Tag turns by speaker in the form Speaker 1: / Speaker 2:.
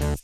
Speaker 1: you.